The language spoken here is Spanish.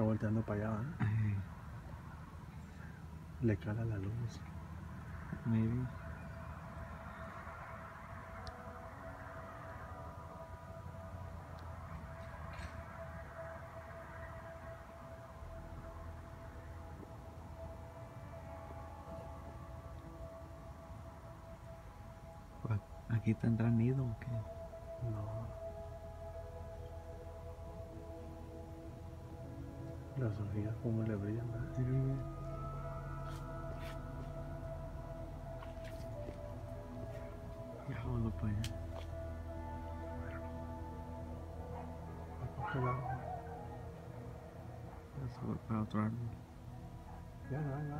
Está volteando para allá, Le cala la luz. maybe. Pues, ¿Aquí tendrán nido o qué? No. La Sofía, cómo le brilla Dejámoslo para allá. Para otro árbol. Ya, ya, ya.